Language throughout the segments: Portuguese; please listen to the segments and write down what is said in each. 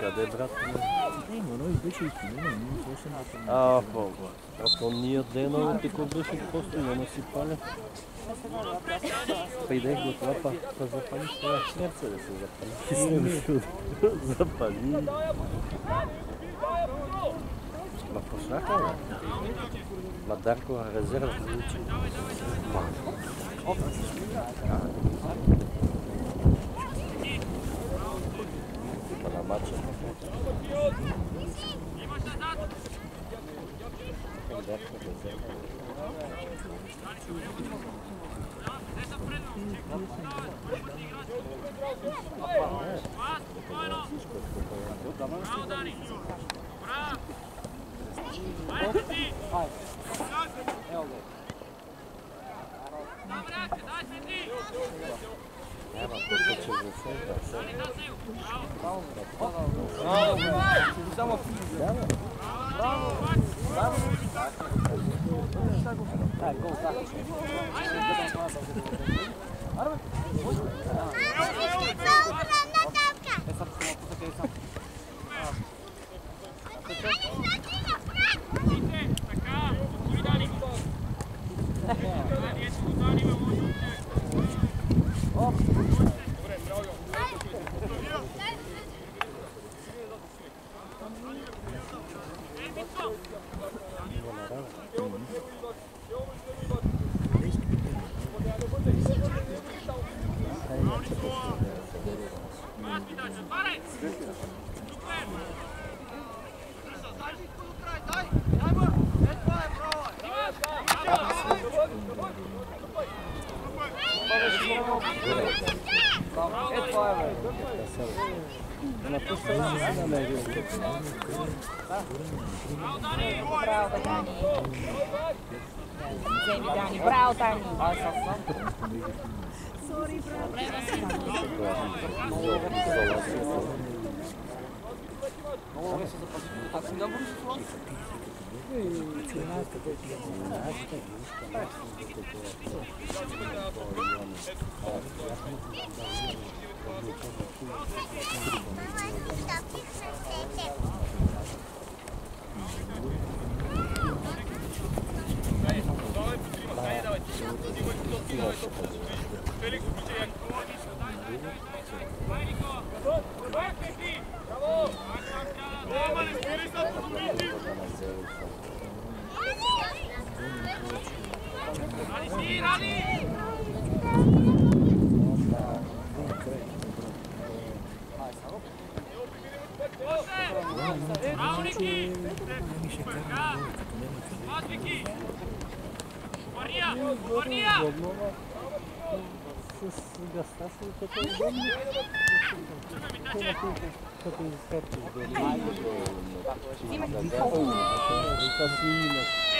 cadê Brasil? Ei, mano, eu deixo isso, não, não posso matar. Ah, pô, a tonia dela não tem como deixar de construir, não se palha. Peidei do outro lado pra fazer palha de terra. Quem é essa dessa zapalinha? Zapalinha. Mas puxar, cara. Mas dar com a reserva. Ó, Nema, potrče za centar, Oh. Bravo Dani! Sorry Bravo! Vamos ver se você pode voltar, senão vamos de Rani! Sim, mas...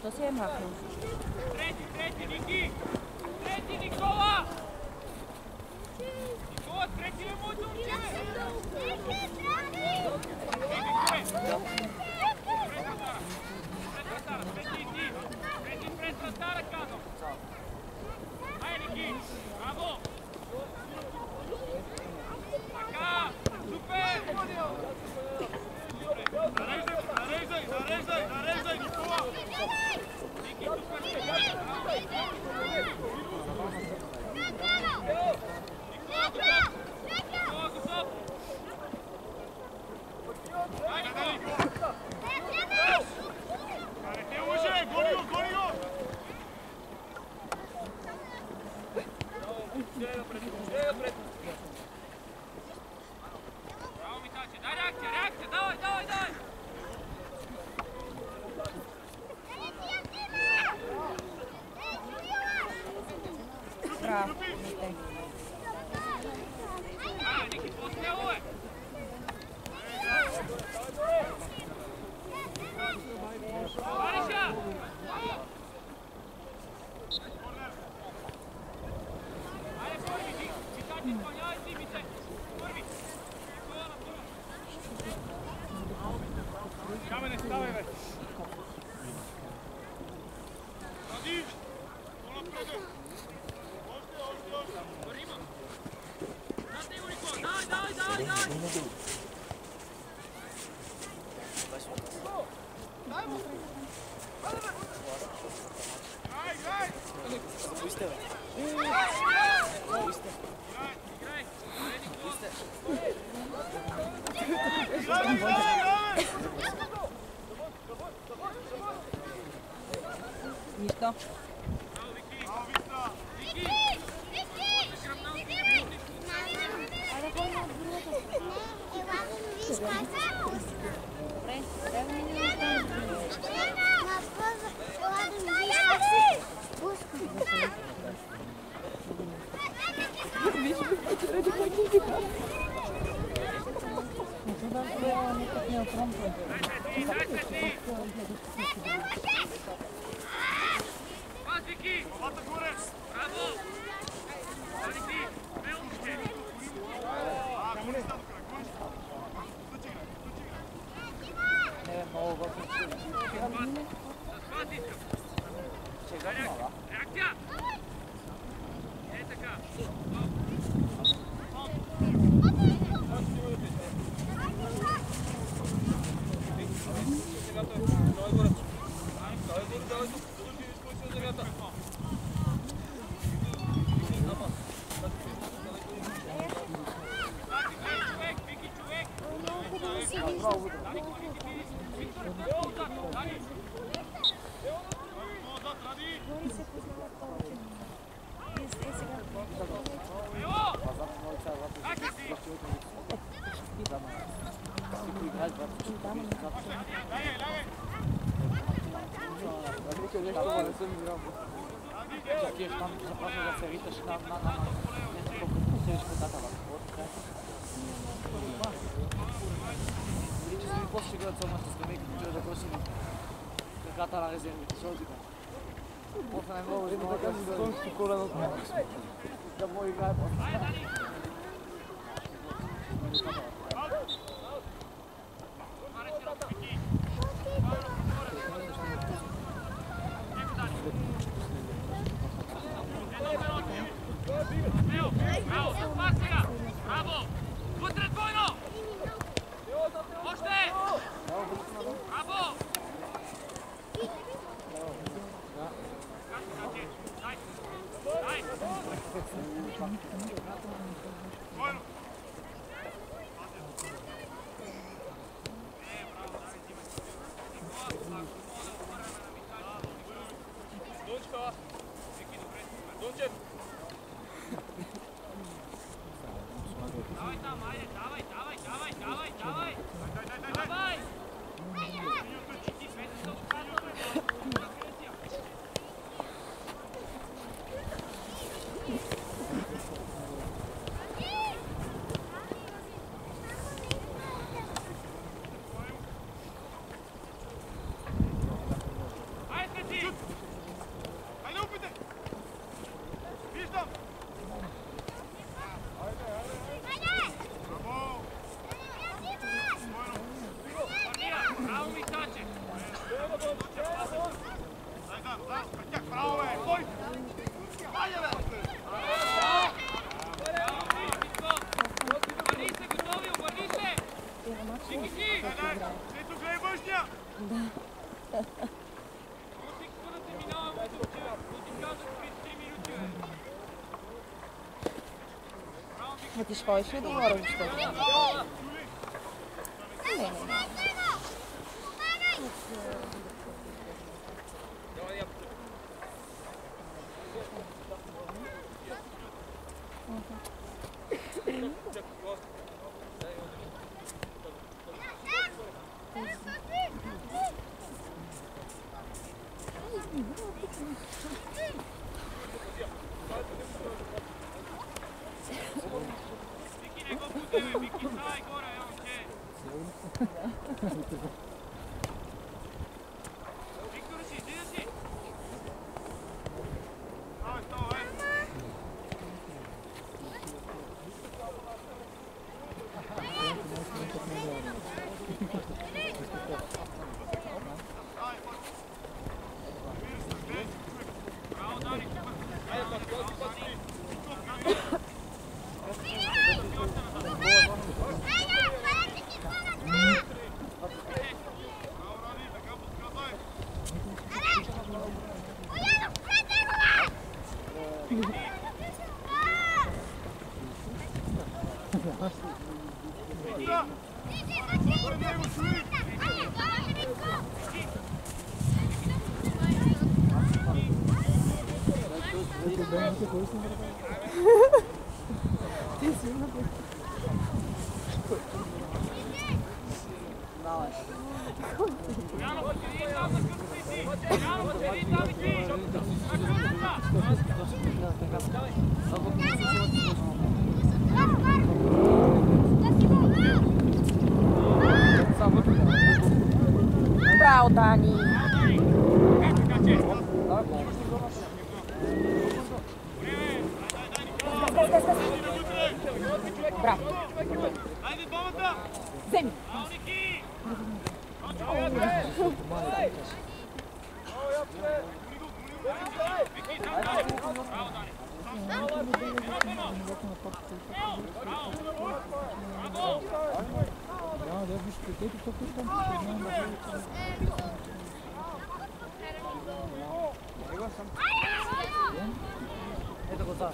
Що си е махнал? Трети, трети, Ники! Трети, Никола! Никола, трети е моето момче, Ще напред, ще напред. Быстро. Быстро. Быстро. Ничто. Oh, Postrzegam, co masz z kamykiem. είναι. Δεν κατάλαβες την επεισόδια. Πόσα να μην μπορείς να κάνεις τον σκουκούλα να το κάνεις. Δεν μπορεί να Bravo! Captain! jakieś fałszywe dolara już tego. Nie, nie. Thank you. ハハハハ! Давай. цял Дани. Браво. Айде двамата! Вземи! Браво, Дани! Браво! Браво! Это вот так.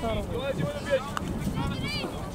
Сарова.